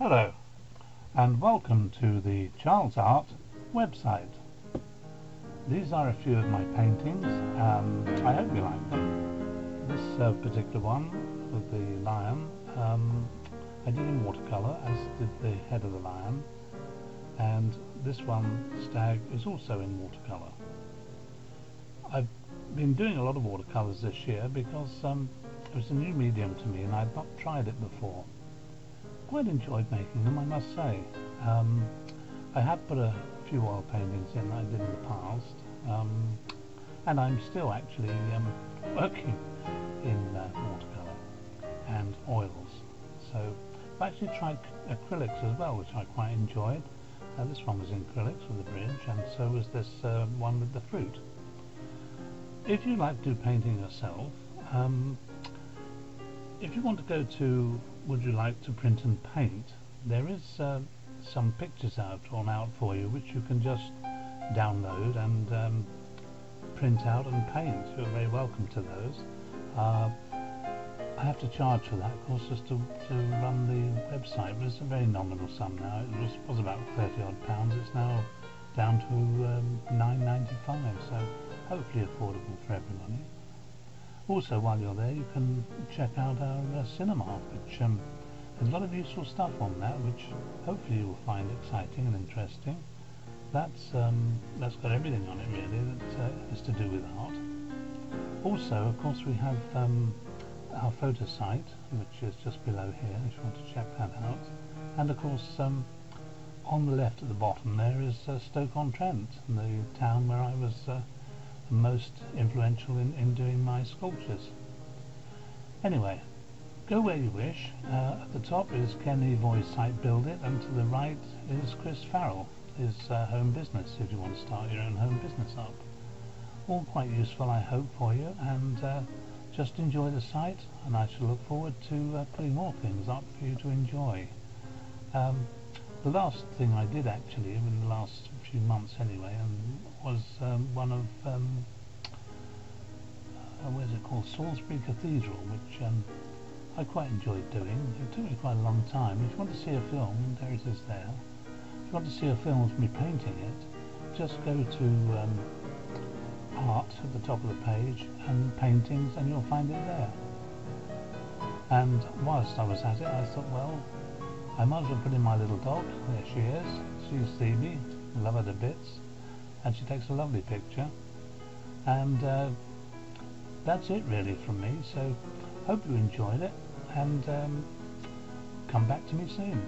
Hello and welcome to the Charles Art website. These are a few of my paintings. Um, I hope you like them. This uh, particular one with the lion um, I did in watercolour as did the head of the lion and this one stag is also in watercolour. I've been doing a lot of watercolours this year because um, it was a new medium to me and I'd not tried it before quite enjoyed making them, I must say. Um, I have put a few oil paintings in I did in the past, um, and I'm still actually um, working in uh, watercolour and oils. So I've actually tried acrylics as well, which I quite enjoyed. Uh, this one was in acrylics with the bridge, and so was this uh, one with the fruit. If you like to do painting yourself, um, if you want to go to would you like to print and paint there is uh, some pictures out on out for you which you can just download and um, print out and paint. You're very welcome to those. Uh, I have to charge for that of course just to, to run the website but it's a very nominal sum now. It was, was about 30 odd pounds. It's now down to um, 9.95 so hopefully affordable for everybody also, while you're there, you can check out our uh, cinema, which um, has a lot of useful stuff on that, which hopefully you'll find exciting and interesting. That's um, that's got everything on it really that uh, is to do with art. Also, of course, we have um, our photo site, which is just below here, if you want to check that out. And of course, um, on the left at the bottom there is uh, Stoke-on-Trent, the town where I was uh, most influential in, in doing my sculptures. Anyway, go where you wish. Uh, at the top is Ken Evoy's site Build It, and to the right is Chris Farrell, his uh, home business, if you want to start your own home business up. All quite useful, I hope, for you, and uh, just enjoy the site, and I shall look forward to uh, putting more things up for you to enjoy. Um, the last thing I did actually in the last few months anyway um, was um, one of um, uh, where's it called? Salisbury Cathedral which um, I quite enjoyed doing. It took me quite a long time. If you want to see a film there it is there. If you want to see a film of me painting it just go to um, art at the top of the page and paintings and you'll find it there. And whilst I was at it I thought well I might as well put in my little dog. There she is. She's Phoebe. Love her to bits. And she takes a lovely picture. And uh, that's it really from me. So hope you enjoyed it. And um, come back to me soon.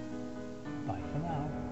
Bye for now.